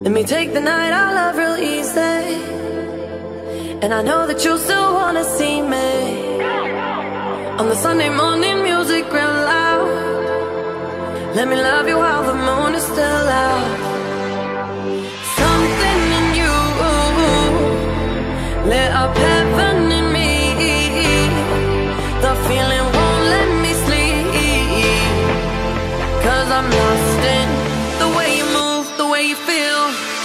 Let me take the night I love real easy. And I know that you'll still wanna see me. On the Sunday morning, music real loud. Let me love you while the moon is still out. Something in you lit up heaven in me. The feeling won't let me sleep. Cause I'm lost in way you feel.